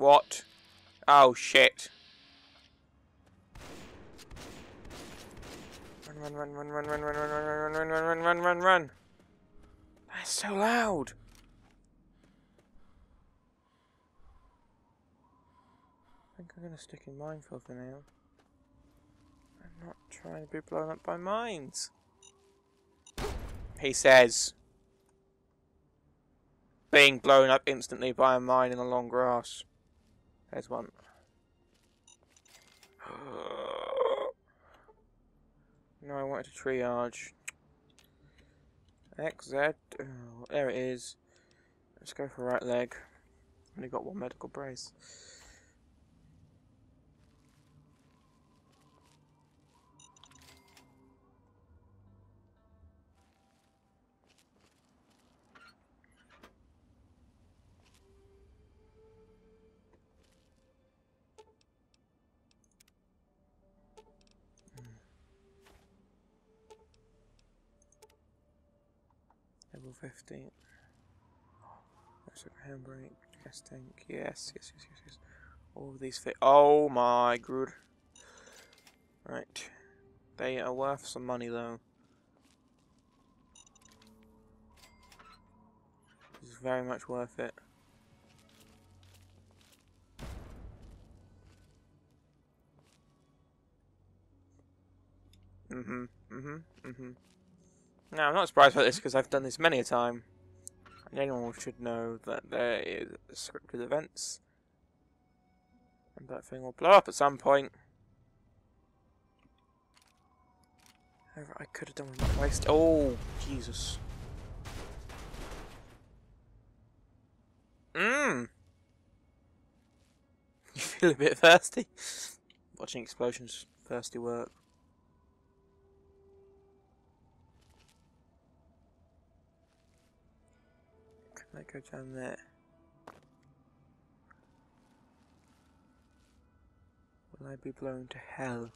What? Oh shit. Run, run, run, run, run, run, run, run, run, run, run, run, run, run, run. That's so loud. I think I'm gonna stick in minefield for now. I'm not trying to be blown up by mines. He says. Being blown up instantly by a mine in the long grass. There's one. no, I wanted to triage. XZ. Oh, there it is. Let's go for right leg. Only got one medical brace. 15. There's a handbrake, gas tank. Yes, yes, yes, yes, yes. All these fit. Oh my god. Right. They are worth some money though. This is very much worth it. Mm-hmm, mm-hmm, mm-hmm. Now, I'm not surprised about this because I've done this many a time. And anyone should know that there is scripted events. And that thing will blow up at some point. However, I could have done with my waste. Oh, Jesus. Mmm. You feel a bit thirsty? Watching explosions thirsty work. I go down there? Will I be blown to hell?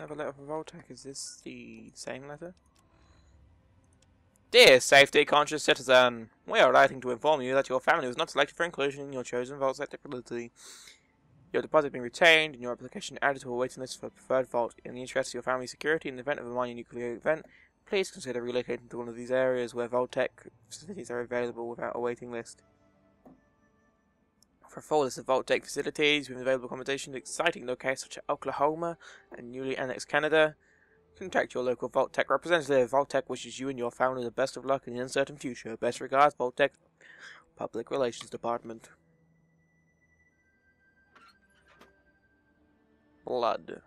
I have a letter from Vault-Tec. Is this the same letter? Dear safety conscious citizen, we are writing to inform you that your family was not selected for inclusion in your chosen Vault-Tec facility. Your deposit being retained and your application added to a waiting list for a preferred vault. In the interest of your family's security in the event of a minor nuclear event, please consider relocating to one of these areas where Vault-Tec facilities are available without a waiting list. For list of Vault-Tec facilities with available accommodation in exciting locations such as Oklahoma and newly annexed Canada, contact your local Vault-Tec representative. Vault-Tec wishes you and your family the best of luck in the uncertain future. Best regards, Vault-Tec Public Relations Department. Blood.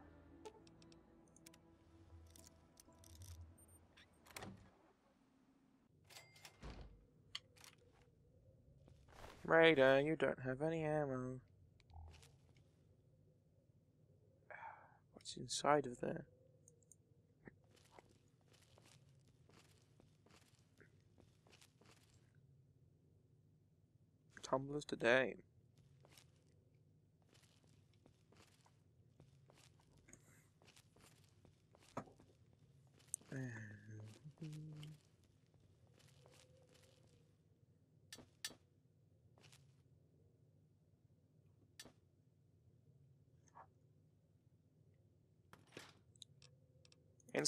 Raider, uh, you don't have any ammo. What's inside of there? Tumblers today.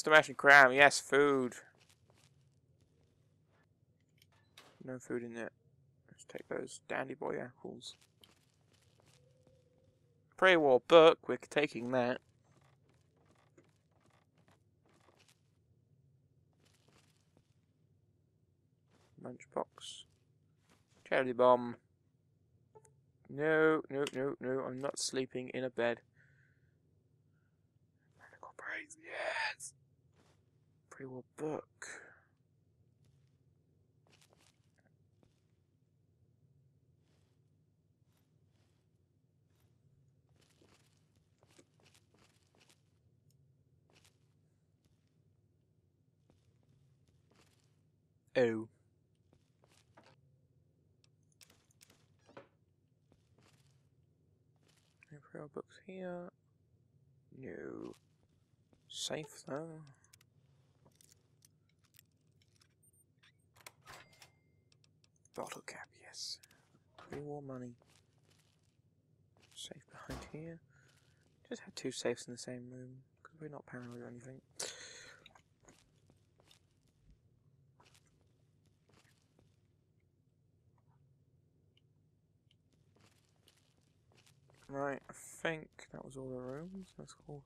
Instamash cram, yes, food. No food in there. Let's take those dandy boy apples. Pre-war book, we're taking that. Lunchbox. Charity bomb. No, no, no, no, I'm not sleeping in a bed. Medical brace, yes! pretty well book. Oh. Any prayer books here? No. Safe though. Bottle cap, yes. More money. Safe behind here. Just had two safes in the same room. Because we're not paranoid or anything. Right, I think that was all the rooms. That's cool.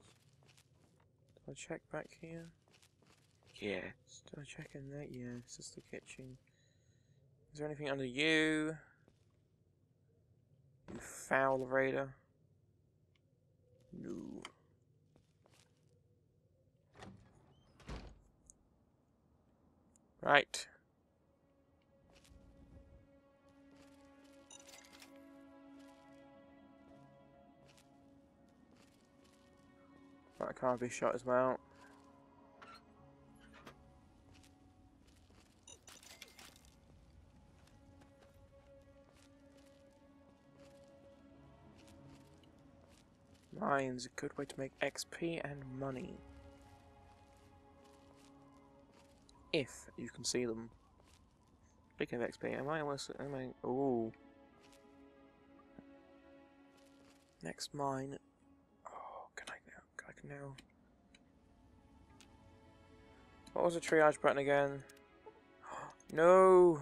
Did I check back here? Yes. Did I check in there? Yes, is the kitchen. Is there anything under you? You foul raider. No. Right. That can't be shot as well. Mines, a good way to make XP and money. If you can see them. Speaking of XP, am I almost, am I, ooh. Next mine. Oh, can I now, Can I now. What was the triage button again? no!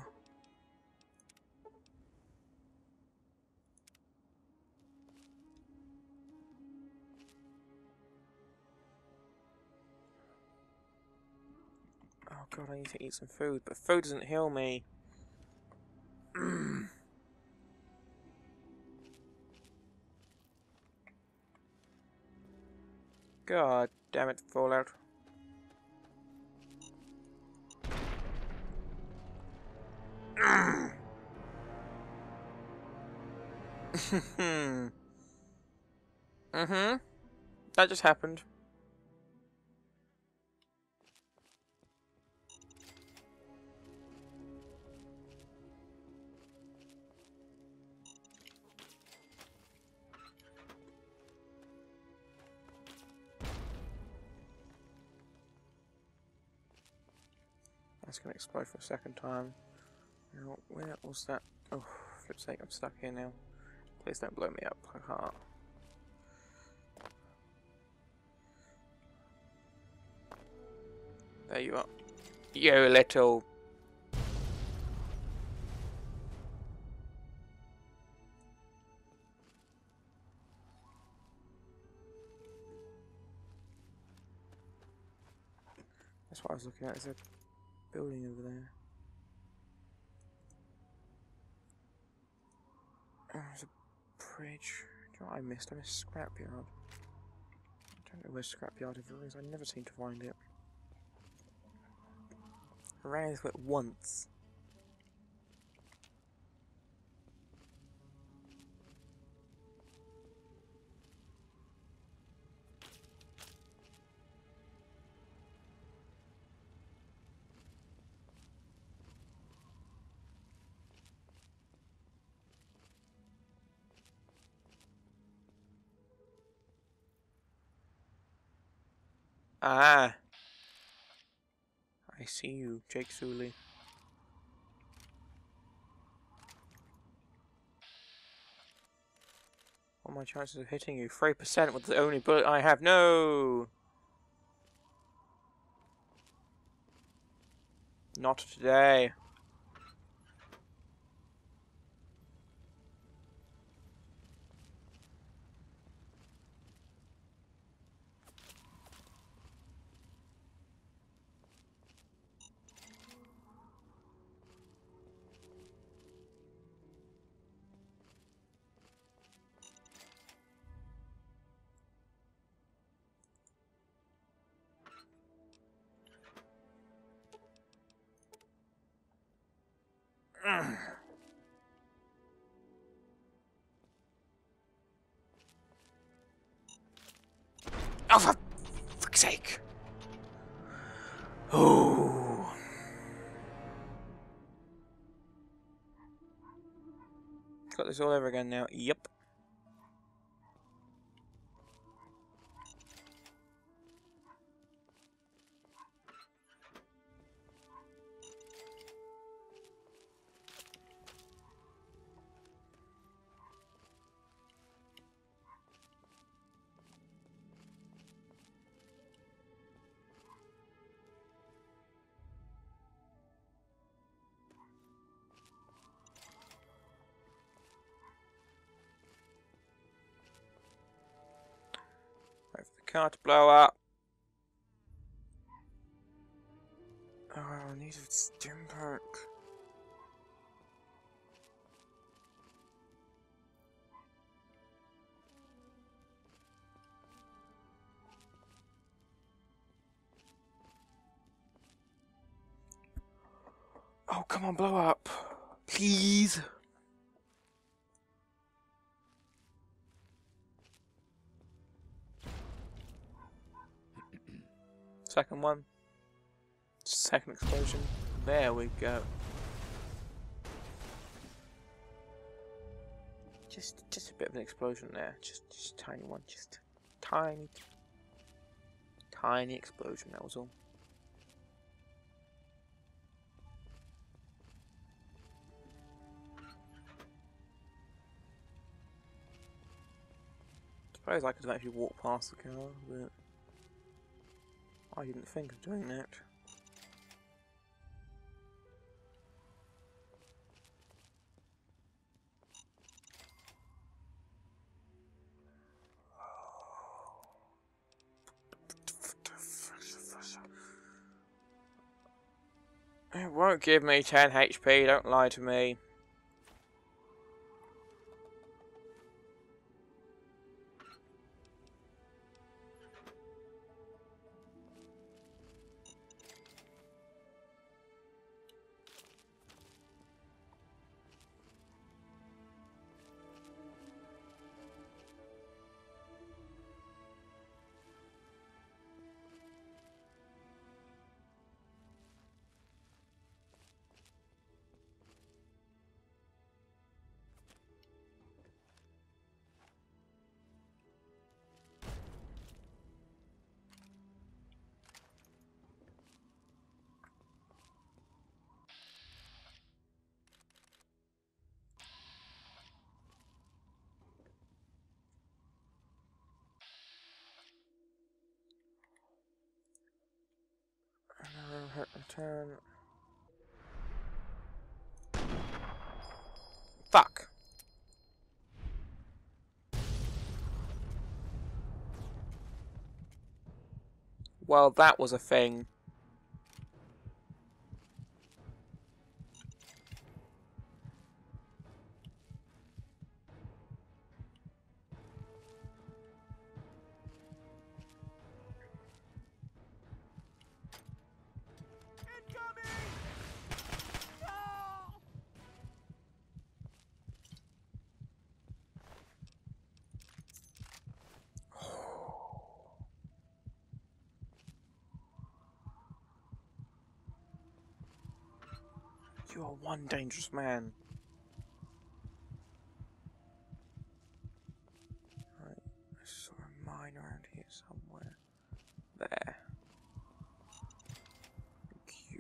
God, I need to eat some food, but food doesn't heal me. god damn it, Fallout. mm-hmm. That just happened. That's gonna explode for a second time. Now, where was that? Oh, flip's sake, I'm stuck here now. Please don't blow me up, I can't. There you are. You little... That's what I was looking at, is a building over there. Oh, there's a bridge. Do you know what I missed? I missed Scrapyard. I don't know where Scrapyard ever is. I never seem to find it. I ran into it once. Ah. I see you, Jake Sully. What are my chances of hitting you? 3% with the only bullet I have. No! Not today. Ugh. Oh, for fuck's sake. Oh. Got this all over again now. Yep. Oh, I need a stim pack. Oh, come on, blow up. Please. Second one. Second explosion. There we go. Just, just a bit of an explosion there. Just, just a tiny one. Just tiny, tiny explosion. That was all. Suppose I could have actually walked past the car, but I didn't think of doing that. It won't give me 10 HP, don't lie to me. Return. Fuck. Well, that was a thing. You are one dangerous man. I saw a mine around here somewhere. There. Thank.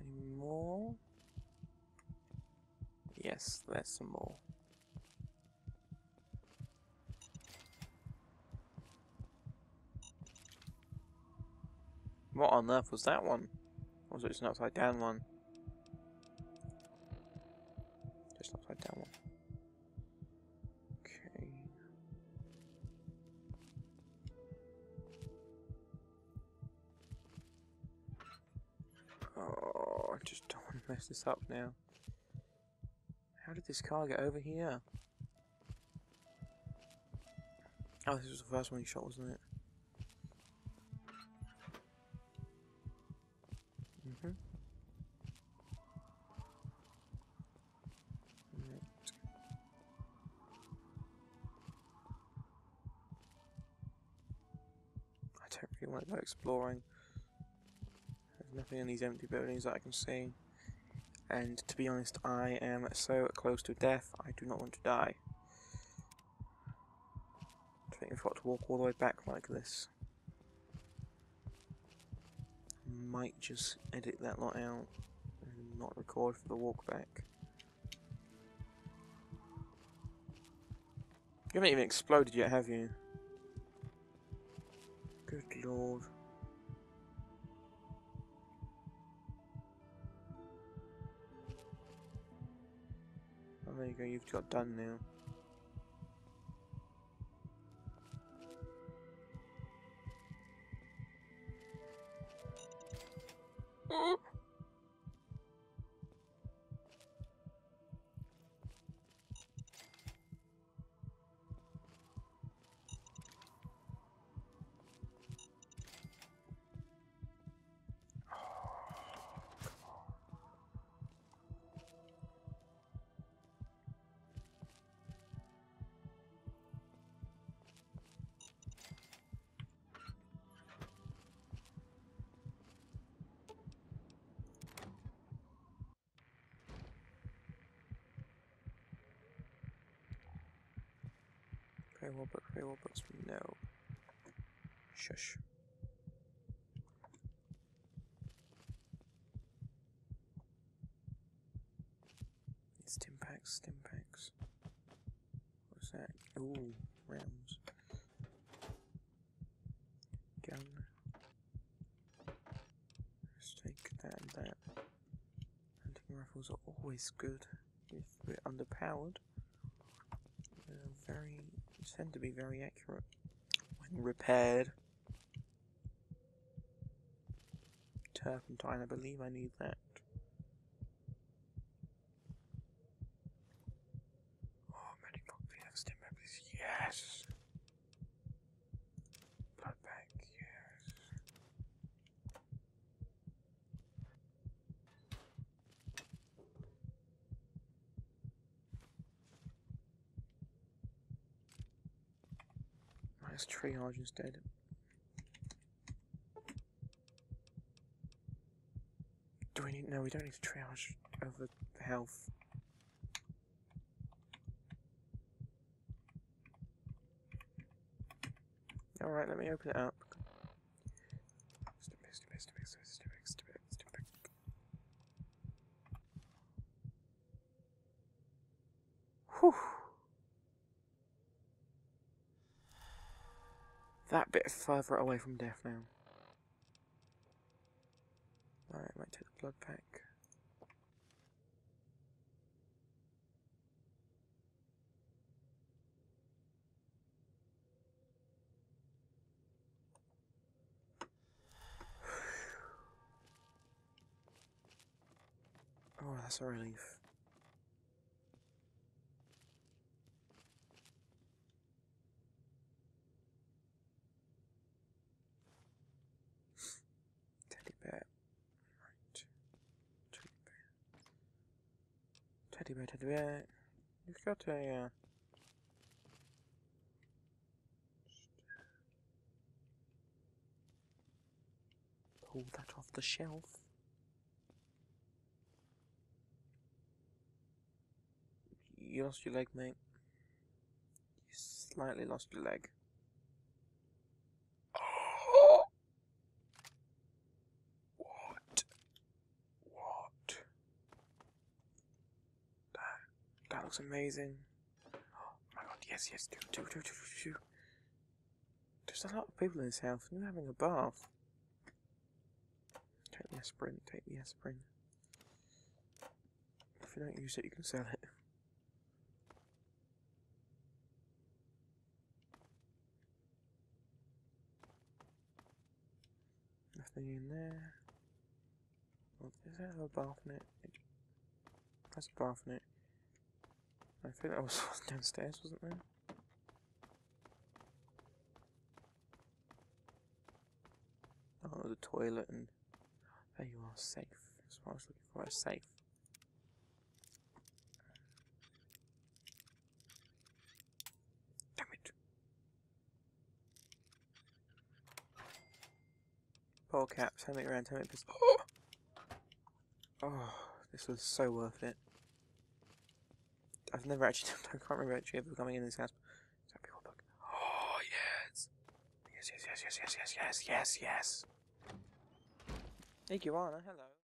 Any more? Yes, there's some more. What on earth was that one? Was it an upside down one? This up now. How did this car get over here? Oh, this was the first one he shot, wasn't it? Mm-hmm. I don't really want to go exploring. There's nothing in these empty buildings that I can see. And to be honest, I am so close to death, I do not want to die. I think I've got to walk all the way back like this. Might just edit that lot out and not record for the walk back. You haven't even exploded yet, have you? Good lord. There you go, you've got done now. Mm. Pre-War book, pre-war books, no. Shush. Stim packs. What's that? Ooh, rounds. Gun. Let's take that and that. Hunting rifles are always good if we're underpowered. They're very tend to be very accurate when repaired. Turpentine, I believe I need that. Oh, medical stim please. Yes! Blood bank, yes. Nice triage instead. Do we need? No, we don't need to triage over the health. All right, let me open it up. That bit further away from death now. Alright, might take the blood pack. Oh, that's a relief. Teddy bear. You've got a, uh... Pull that off the shelf. You lost your leg, mate. You slightly lost your leg. What? What? That, that looks amazing. Oh my god, yes, yes, do, do, do, do, do, do. There's a lot of people in this house, and you're having a bath. Take the aspirin, take the aspirin. If you don't use it, you can sell it. Nothing in there. Oh, is that a bath in it? That's a bath in it. I think that was downstairs, wasn't there? Oh, the toilet and there you are, safe. That's what I was looking for, a safe. Damn it. Ball caps, helmet around, helmet pistol. Oh! oh, This was so worth it. I've never actually, done, I can't remember actually ever coming in this house. Happy book. Oh, yes. Yes, yes, yes, yes, yes, yes, yes, yes, yes. Hey, Joanna, hello.